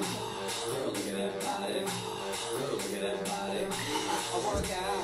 Girl, look at that body. Girl, look at that body. I work out.